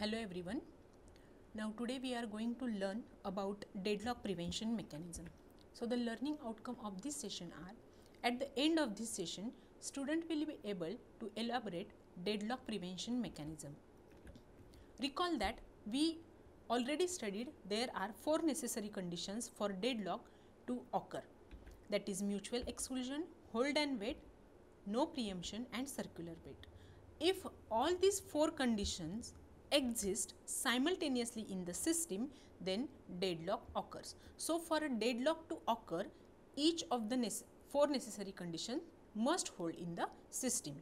Hello everyone. Now today we are going to learn about deadlock prevention mechanism. So the learning outcome of this session are at the end of this session student will be able to elaborate deadlock prevention mechanism. Recall that we already studied there are four necessary conditions for deadlock to occur that is mutual exclusion, hold and wait, no preemption and circular wait. If all these four conditions exist simultaneously in the system then deadlock occurs. So, for a deadlock to occur each of the four necessary conditions must hold in the system.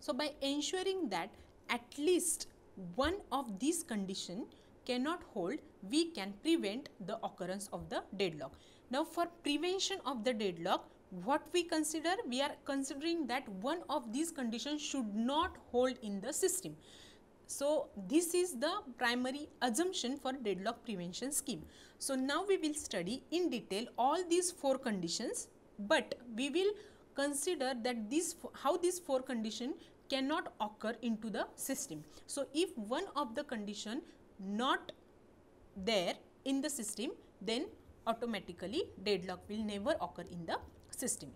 So, by ensuring that at least one of these condition cannot hold we can prevent the occurrence of the deadlock. Now, for prevention of the deadlock what we consider we are considering that one of these conditions should not hold in the system. So, this is the primary assumption for deadlock prevention scheme. So, now we will study in detail all these four conditions, but we will consider that this how these four condition cannot occur into the system. So, if one of the condition not there in the system then automatically deadlock will never occur in the system.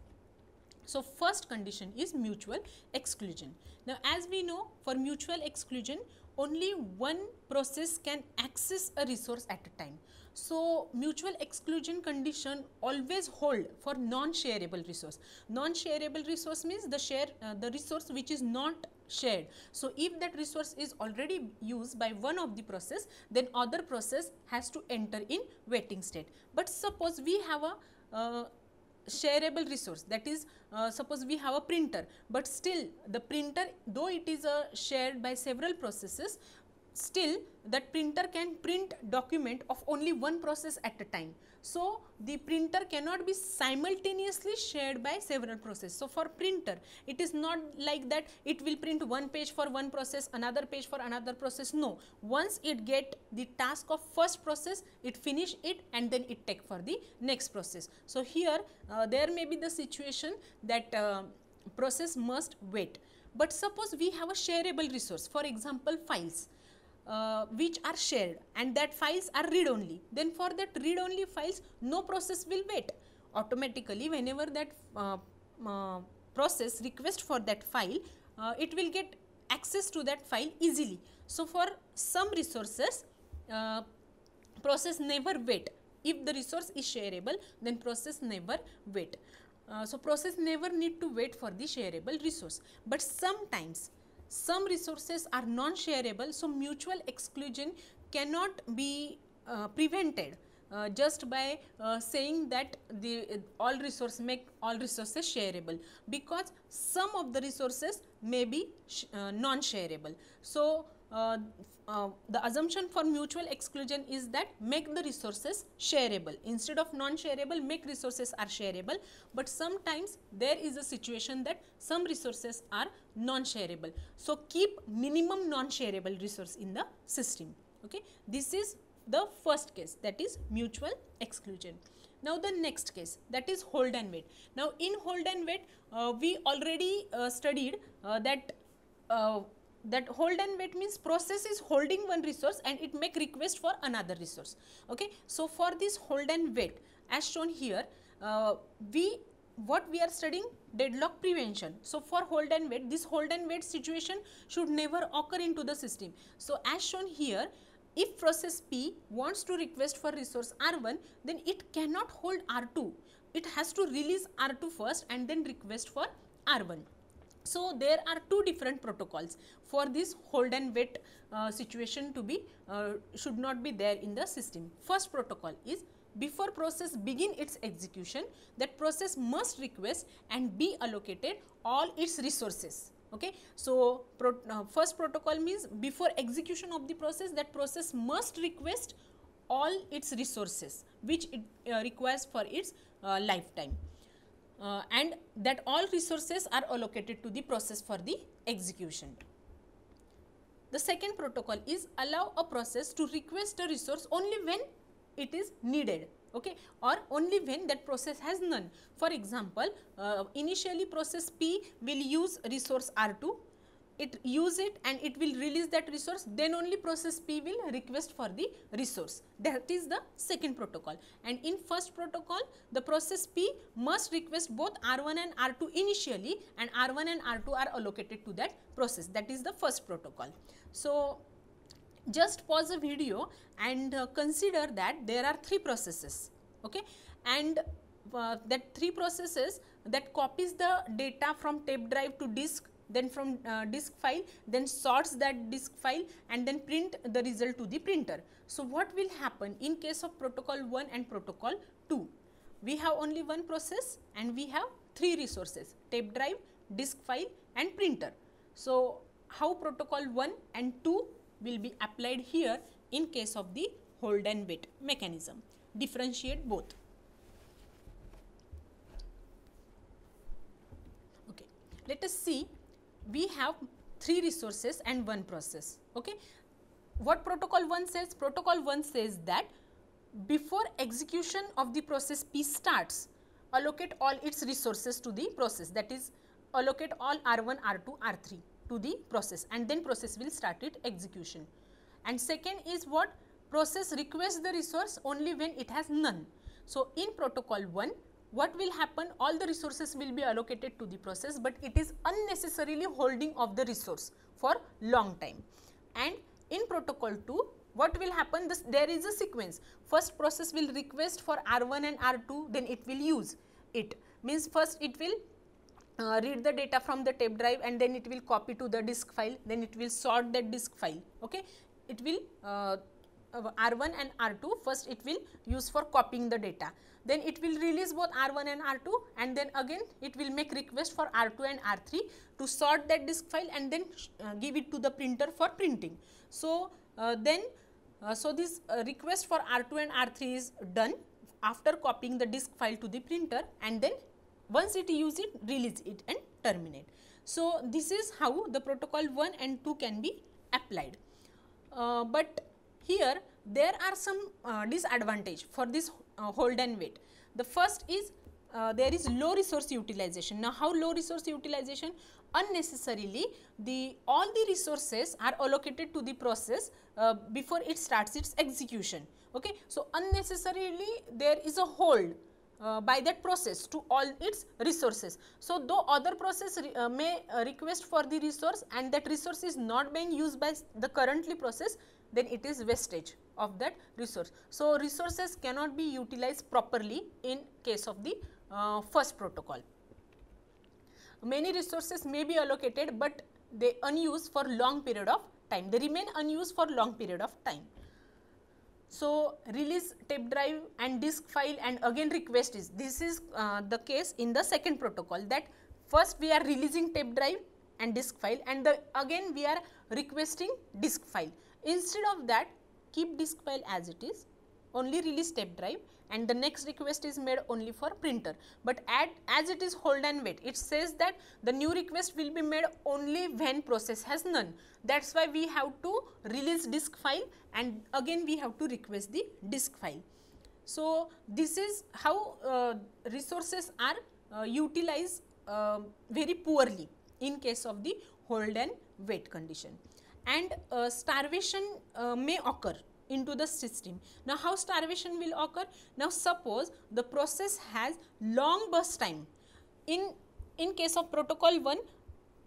So, first condition is mutual exclusion. Now, as we know for mutual exclusion only one process can access a resource at a time. So, mutual exclusion condition always hold for non-shareable resource. Non-shareable resource means the share uh, the resource which is not shared. So, if that resource is already used by one of the process then other process has to enter in waiting state. But suppose we have a uh, shareable resource. That is uh, suppose we have a printer but still the printer though it is uh, shared by several processes still that printer can print document of only one process at a time. So, the printer cannot be simultaneously shared by several processes. So, for printer it is not like that it will print one page for one process another page for another process no once it get the task of first process it finish it and then it take for the next process. So, here uh, there may be the situation that uh, process must wait but suppose we have a shareable resource for example files uh, which are shared and that files are read only. Then for that read only files no process will wait. Automatically whenever that uh, uh, process request for that file uh, it will get access to that file easily. So for some resources uh, process never wait. If the resource is shareable then process never wait. Uh, so process never need to wait for the shareable resource. But sometimes some resources are non-shareable, so mutual exclusion cannot be uh, prevented uh, just by uh, saying that the all resource make all resources shareable because some of the resources may be uh, non-shareable. So, uh, uh, the assumption for mutual exclusion is that make the resources shareable. Instead of non-shareable make resources are shareable. But sometimes there is a situation that some resources are non-shareable. So keep minimum non-shareable resource in the system. Okay? This is the first case that is mutual exclusion. Now the next case that is hold and wait. Now in hold and wait uh, we already uh, studied uh, that that hold and wait means process is holding one resource and it make request for another resource. Okay? So for this hold and wait as shown here uh, we what we are studying? Deadlock prevention. So for hold and wait this hold and wait situation should never occur into the system. So as shown here if process p wants to request for resource r1 then it cannot hold r2 it has to release r2 first and then request for r1 so, there are two different protocols for this hold and wait uh, situation to be uh, should not be there in the system. First protocol is before process begin its execution that process must request and be allocated all its resources. Okay. So, pro, uh, first protocol means before execution of the process that process must request all its resources which it uh, requires for its uh, lifetime uh, and that all resources are allocated to the process for the execution. The second protocol is allow a process to request a resource only when it is needed okay or only when that process has none. For example, uh, initially process P will use resource R2 it use it and it will release that resource then only process P will request for the resource. That is the second protocol. And in first protocol the process P must request both R1 and R2 initially and R1 and R2 are allocated to that process. That is the first protocol. So, just pause the video and uh, consider that there are three processes okay? And uh, that three processes that copies the data from tape drive to disk then from uh, disk file then sorts that disk file and then print the result to the printer. So, what will happen in case of protocol 1 and protocol 2? We have only one process and we have three resources tape drive, disk file and printer. So, how protocol 1 and 2 will be applied here in case of the hold and wait mechanism. Differentiate both. Okay. Let us see we have three resources and one process. Okay. What protocol 1 says? Protocol 1 says that before execution of the process P starts, allocate all its resources to the process that is allocate all R1, R2, R3 to the process and then process will start its execution. And second is what? Process requests the resource only when it has none. So, in protocol 1, what will happen? All the resources will be allocated to the process but it is unnecessarily holding of the resource for long time. And in protocol 2 what will happen? This there is a sequence. First process will request for r1 and r2 then it will use it. Means first it will uh, read the data from the tape drive and then it will copy to the disk file then it will sort that disk file okay? It will uh, R1 and R2 first it will use for copying the data then it will release both R1 and R2 and then again it will make request for R2 and R3 to sort that disk file and then uh, give it to the printer for printing. So, uh, then uh, so this uh, request for R2 and R3 is done after copying the disk file to the printer and then once it use it release it and terminate. So, this is how the protocol 1 and 2 can be applied. Uh, but here there are some uh, disadvantage for this uh, hold and wait. The first is uh, there is low resource utilization. Now, how low resource utilization? Unnecessarily the all the resources are allocated to the process uh, before it starts its execution. Okay. So, unnecessarily there is a hold uh, by that process to all its resources. So, though other process re, uh, may uh, request for the resource and that resource is not being used by the currently process, then it is wastage of that resource. So, resources cannot be utilized properly in case of the uh, first protocol. Many resources may be allocated, but they unused for long period of time, they remain unused for long period of time. So, release tape drive and disk file and again request is this is uh, the case in the second protocol that first we are releasing tape drive and disk file and the again we are requesting disk file. Instead of that keep disk file as it is, only release tape drive and the next request is made only for printer. But add as it is hold and wait, it says that the new request will be made only when process has none. That is why we have to release disk file and again we have to request the disk file. So, this is how uh, resources are uh, utilized uh, very poorly in case of the hold and wait condition and uh, starvation uh, may occur into the system. Now, how starvation will occur? Now, suppose the process has long burst time. In, in case of protocol 1,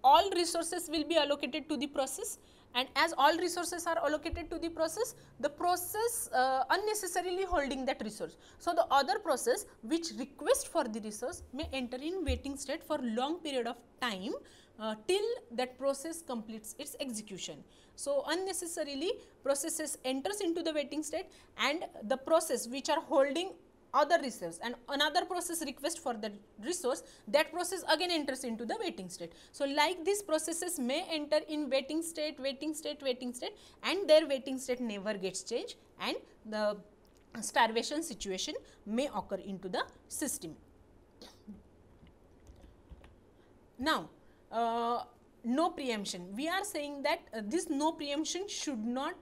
all resources will be allocated to the process and as all resources are allocated to the process, the process uh, unnecessarily holding that resource. So, the other process which request for the resource may enter in waiting state for long period of time uh, till that process completes its execution. So, unnecessarily processes enters into the waiting state and the process which are holding other resource and another process request for that resource that process again enters into the waiting state. So, like these processes may enter in waiting state, waiting state, waiting state and their waiting state never gets changed and the starvation situation may occur into the system. Now, uh, no preemption. We are saying that uh, this no preemption should not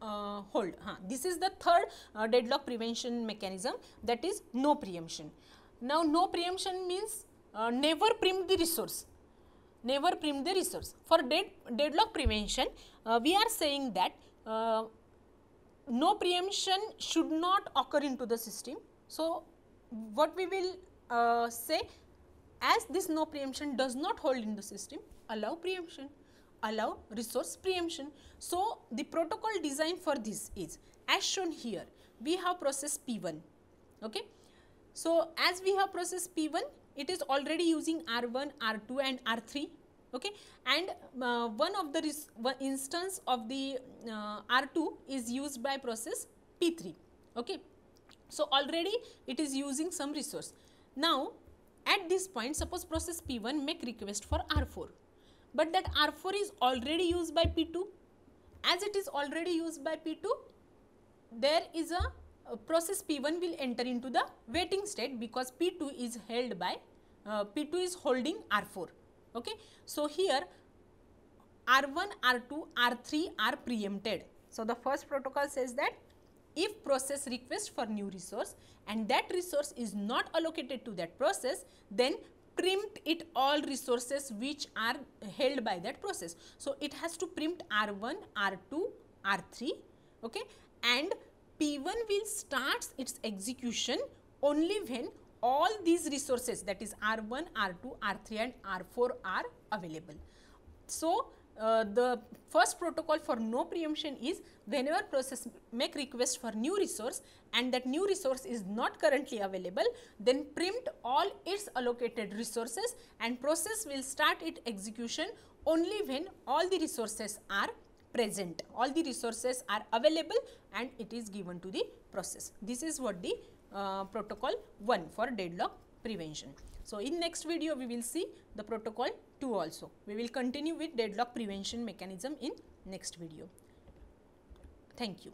uh, hold. Huh. This is the third uh, deadlock prevention mechanism that is no preemption. Now, no preemption means uh, never preempt the resource. never preempt the resource. For dead, deadlock prevention, uh, we are saying that no preemption should not occur into the system. So, what we will say as this no preemption does not hold in the system, allow preemption, allow resource preemption. So, the protocol design for this is as shown here, we have process P1. Okay. So, as we have process P1, it is already using R1, R2 and R3 okay and uh, one of the one instance of the uh, R2 is used by process P3 okay. So, already it is using some resource. Now, at this point suppose process P1 make request for R4, but that R4 is already used by P2. As it is already used by P2, there is a, a process P1 will enter into the waiting state because P2 is held by uh, P2 is holding R4. Okay. So, here R1, R2, R3 are preempted. So, the first protocol says that if process request for new resource and that resource is not allocated to that process, then preempt it all resources which are held by that process. So, it has to preempt R1, R2, R3 okay, and P1 will start its execution only when all these resources that is R1, R2, R3 and R4 are available. So, uh, the first protocol for no preemption is whenever process make request for new resource and that new resource is not currently available then preempt all its allocated resources and process will start its execution only when all the resources are present all the resources are available and it is given to the process this is what the uh, protocol 1 for deadlock prevention. So, in next video we will see the protocol 2 also. We will continue with deadlock prevention mechanism in next video. Thank you.